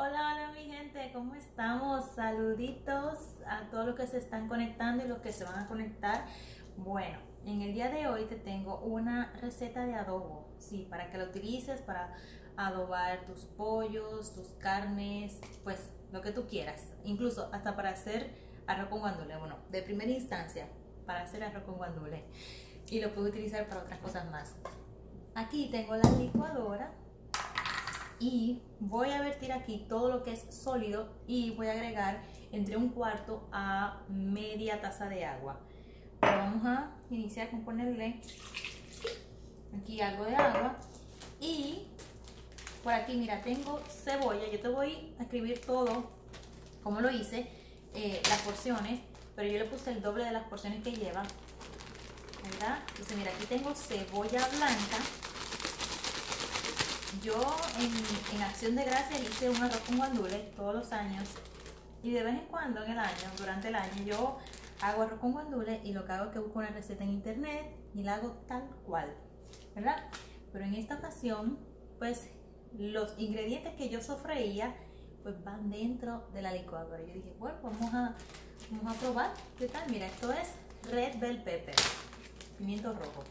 Hola, hola mi gente, ¿cómo estamos? Saluditos a todos los que se están conectando y los que se van a conectar. Bueno, en el día de hoy te tengo una receta de adobo, sí, para que lo utilices para adobar tus pollos, tus carnes, pues lo que tú quieras, incluso hasta para hacer arroz con guandule, bueno, de primera instancia, para hacer arroz con guandule y lo puedo utilizar para otras cosas más. Aquí tengo la licuadora y voy a vertir aquí todo lo que es sólido y voy a agregar entre un cuarto a media taza de agua. vamos a iniciar con ponerle aquí algo de agua y por aquí mira tengo cebolla, yo te voy a escribir todo como lo hice, eh, las porciones, pero yo le puse el doble de las porciones que lleva, ¿verdad? Entonces mira aquí tengo cebolla blanca, yo en, Acción de Gracias hice un arroz con guandules todos los años y de vez en cuando en el año, durante el año, yo hago arroz con guandules y lo que hago es que busco una receta en internet y la hago tal cual, ¿verdad? Pero en esta ocasión, pues los ingredientes que yo sofreía, pues van dentro de la licuadora. Yo dije, bueno, vamos a, vamos a probar. ¿Qué tal? Mira, esto es Red Bell Pepper, pimiento rojo.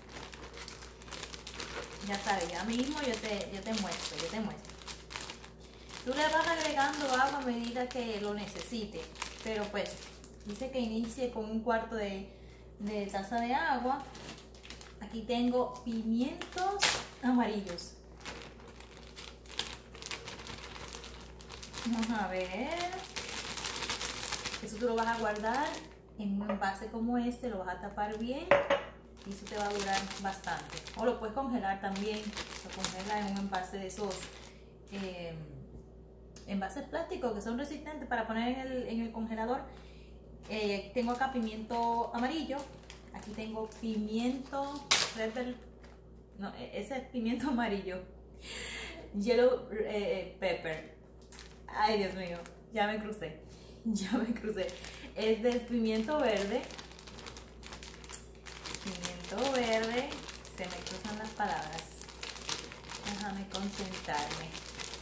Ya sabes, ya mismo yo te, yo te muestro, yo te muestro. Tú le vas agregando agua a medida que lo necesite, pero pues dice que inicie con un cuarto de, de taza de agua. Aquí tengo pimientos amarillos. Vamos a ver. Eso tú lo vas a guardar en un envase como este, lo vas a tapar bien y eso te va a durar bastante. O lo puedes congelar también, lo congela en un envase de esos eh, envases plásticos que son resistentes para poner en el, congelador. Eh, tengo acá pimiento amarillo, aquí tengo pimiento no, e, ese es pimiento amarillo, yellow eh, pepper. Ay, Dios mío, ya me crucé, ya me crucé. Es del pimiento verde, verde, se me cruzan las palabras. Déjame concentrarme.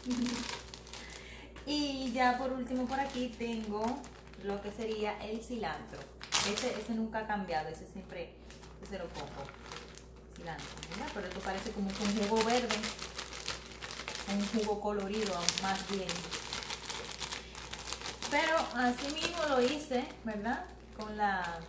y ya por último por aquí tengo lo que sería el cilantro. Ese, ese nunca ha cambiado, ese siempre se lo pongo. Cilantro, Pero esto parece como un jugo verde, un jugo colorido más bien. Pero así mismo lo hice, ¿verdad? Con la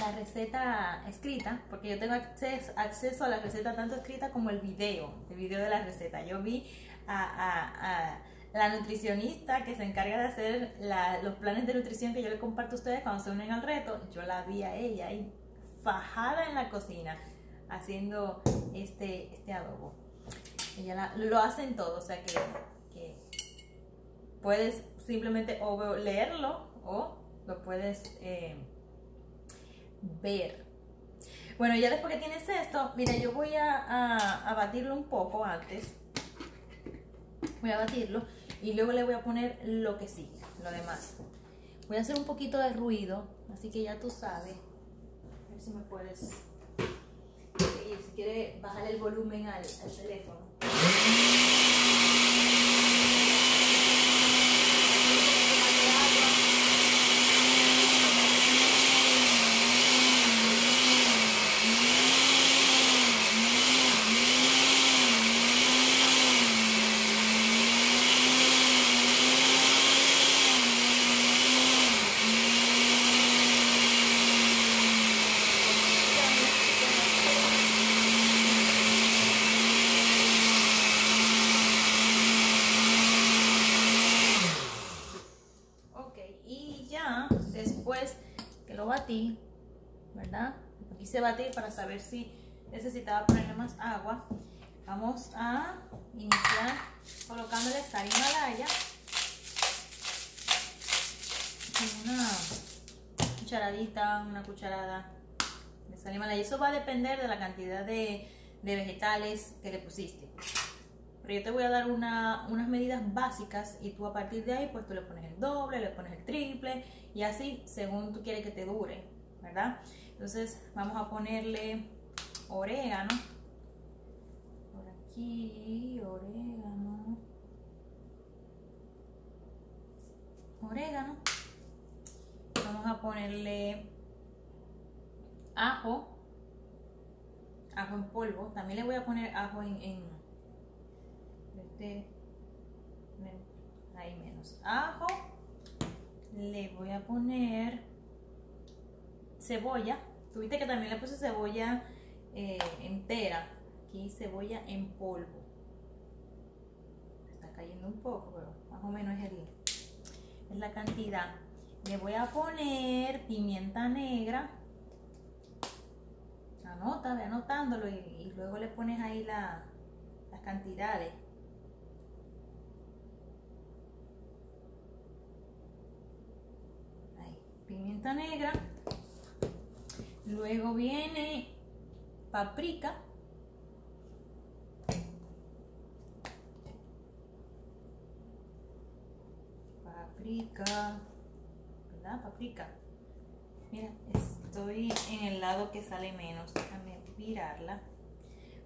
la receta escrita, porque yo tengo acceso, a la receta tanto escrita como el video, el video de la receta. Yo vi a, la nutricionista que se encarga de hacer los planes de nutrición que yo le comparto a ustedes cuando se unen al reto, yo la vi a ella ahí fajada en la cocina haciendo este, este adobo. Ella lo hace en todo, o sea que, que puedes simplemente o leerlo o lo puedes... Eh, ver. Bueno, ya después que tienes esto, mira, yo voy a, batirlo un poco antes. Voy a batirlo y luego le voy a poner lo que sigue, lo demás. Voy a hacer un poquito de ruido, así que ya tú sabes. A ver si me puedes Si quieres, bajar el volumen al teléfono. ¿Verdad? Aquí se batir para saber si necesitaba ponerle más agua. Vamos a iniciar colocándole sal himalaya. Una cucharadita, una cucharada de sal himalaya. Eso va a depender de la cantidad de, vegetales que le pusiste. Pero yo te voy a dar unas medidas básicas y tú a partir de ahí pues tú le pones el doble, le pones el triple y así según tú quieres que te dure. ¿verdad? Entonces vamos a ponerle orégano. Por aquí, orégano. orégano. Vamos a ponerle ajo, ajo en polvo. También le voy a poner ajo en, este, ahí menos ajo. Le voy a poner cebolla. Tuviste que también le puse cebolla eh, entera. Aquí cebolla en polvo. Está cayendo un poco, pero más o menos es, el, es la cantidad. Le voy a poner pimienta negra anota, ve anotándolo y, luego le pones ahí las cantidades. Ahí, pimienta negra. Luego viene paprika. Paprika. ¿Verdad? Paprika. Mira, estoy en el lado que sale menos. Déjame virarla.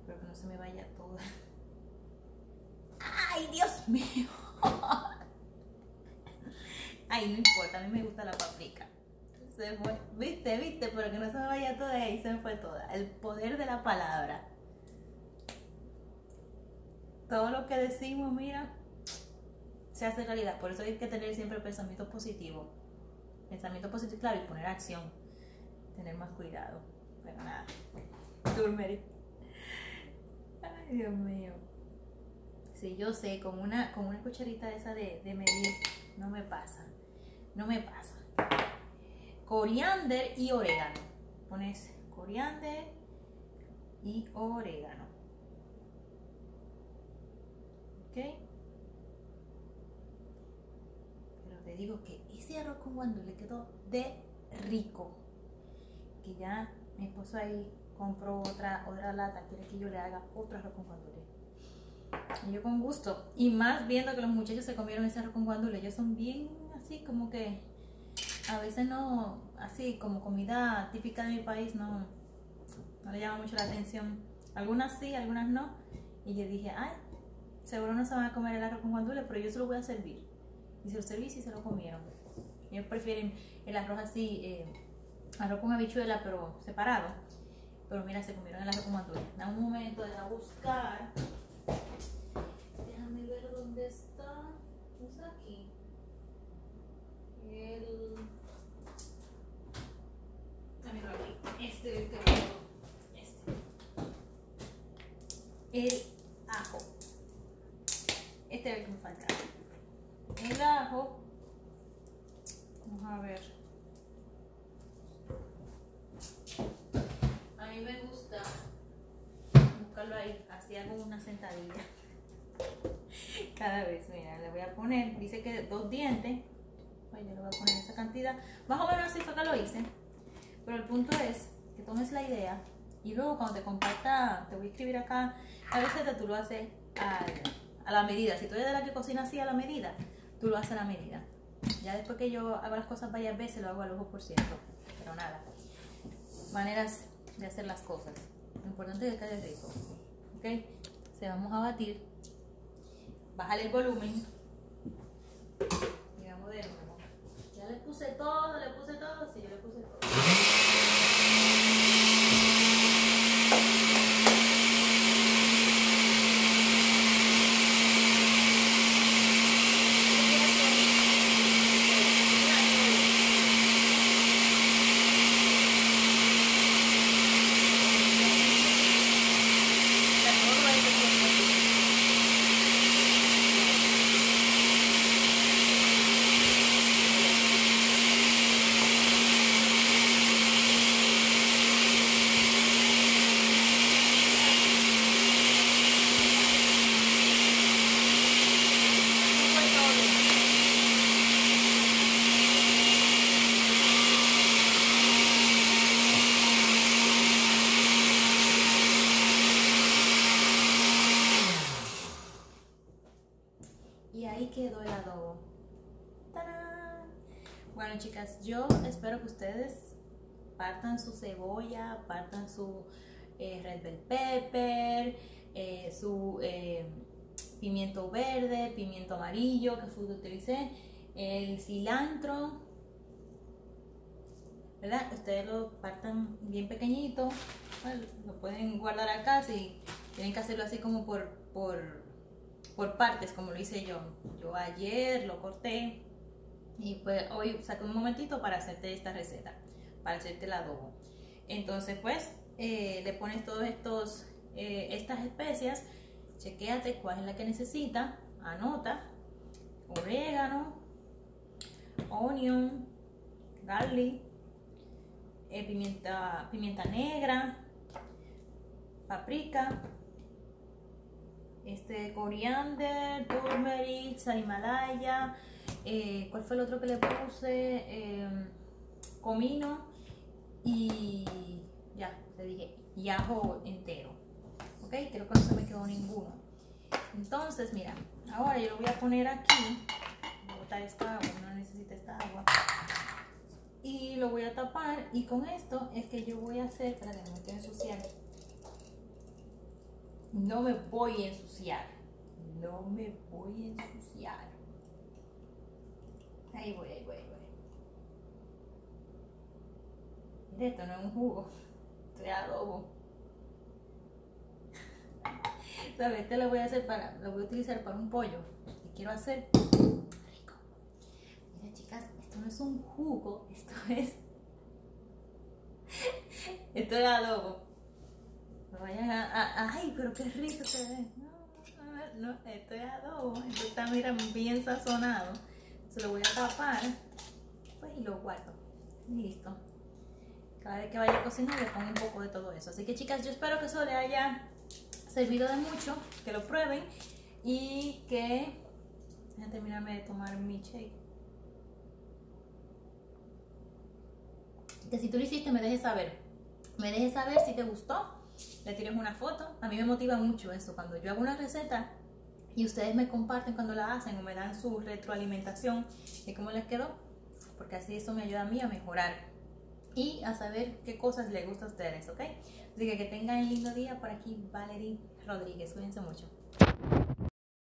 Pero que no se me vaya toda. ¡Ay, Dios mío! Ay, no importa, a mí me gusta la paprika. Se fue, viste, viste, pero que no se me vaya toda ahí se me fue toda. El poder de la palabra. Todo lo que decimos, mira, se hace realidad. Por eso hay que tener siempre pensamiento positivo pensamiento positivo, claro, y poner acción, tener más cuidado. Pero nada, turmeric. Ay, Dios mío. Sí, yo sé, con una, con una cucharita esa de, de medir, no me pasa. No me pasa. Coriander y orégano. Pones coriander y orégano. ¿Ok? Pero te digo que ese arroz con guandule quedó de rico. Que ya mi esposo ahí compró otra, otra lata, quiere que yo le haga otro arroz con guandule. Y yo con gusto. Y más viendo que los muchachos se comieron ese arroz con guandule. Ellos son bien así como que a veces no, así como comida típica de mi país, no, no le llama mucho la atención. Algunas sí, algunas no. Y yo dije, ay, seguro no se van a comer el arroz con guandule, pero yo se lo voy a servir. Y se lo serví y se lo comieron. Ellos prefieren el arroz así, eh, arroz con habichuela, pero separado. Pero mira, se comieron el arroz con guandule. Da un momento, deja buscar. Déjame ver dónde está. ¿Qué está aquí? El. Ah, mira aquí. Este, este, este. El ajo. Este es el que me falta. El ajo Vamos a ver. A mí me gusta buscarlo ahí, así hago una sentadilla. Cada vez, mira, le voy a poner, dice que dos dientes. Pues yo le voy a poner esa cantidad. Más o menos así fue que lo hice. Pero el punto es que tomes la idea y luego cuando te comparta, te voy a escribir acá, a veces tú lo haces a, la medida. Si tú eres de la que cocina así a la medida, tú lo haces a la medida. Ya después que yo hago las cosas varias veces, lo hago al ojo por ciento. Pero nada. Maneras de hacer las cosas. Lo importante es que quede rico. ¿Ok? Se vamos a batir. Bájale el volumen. Y vamos de nuevo. Ya le puse todo, le puse todo. Sí, yo le puse todo. Bueno, chicas, yo espero que ustedes partan su cebolla, partan su eh, red bell pepper, eh, su eh, pimiento verde, pimiento amarillo que fue que utilicé, El cilantro, ¿verdad? Ustedes lo partan bien pequeñito, lo pueden guardar acá si tienen que hacerlo así como por, por, por partes, como lo hice yo. Yo ayer lo corté y pues hoy saqué un momentito para hacerte esta receta, para hacerte el adobo. Entonces pues eh, le pones todos estos, eh, estas especias, chequéate cuál es la que necesita, anota, orégano, onion, garlic, eh, pimienta, pimienta negra, paprika, este coriander, turmeric, sal himalaya, eh, ¿cuál fue el otro que le puse? Em, comino y ya, le dije, y ajo entero. Ok, creo que no se me quedó ninguno. Entonces, mira, ahora yo lo voy a poner aquí, voy a botar esta agua, no necesita esta agua y lo voy a tapar y con esto es que yo voy a hacer, espérate, no me quiero ensuciar no me voy a ensuciar no me voy a ensuciar ahí voy, ahí voy, ahí voy Mira, esto no es un jugo esto es adobo ¿sabes? este lo voy a hacer para, lo voy a utilizar para un pollo y quiero hacer rico mira chicas esto no es un jugo, esto es. esto es adobo. Vayan a, Ay, pero qué rico se ve. No, no, esto es adobo. Esto está, mira, bien sazonado. Se lo voy a tapar. Pues y lo guardo. Listo. Cada vez que vaya a cocinar le pongo un poco de todo eso. Así que chicas, yo espero que eso le haya servido de mucho, que lo prueben y que... A terminarme de tomar mi shake. que si tú lo hiciste me dejes saber. Me dejes saber si te gustó, le tires una foto. A mí me motiva mucho eso. Cuando yo hago una receta y ustedes me comparten cuando la hacen o me dan su retroalimentación de cómo les quedó, porque así eso me ayuda a mí a mejorar y a saber qué cosas les gusta a ustedes, ¿ok? Así que que tengan un lindo día. Por aquí Valerie Rodríguez. Cuídense mucho.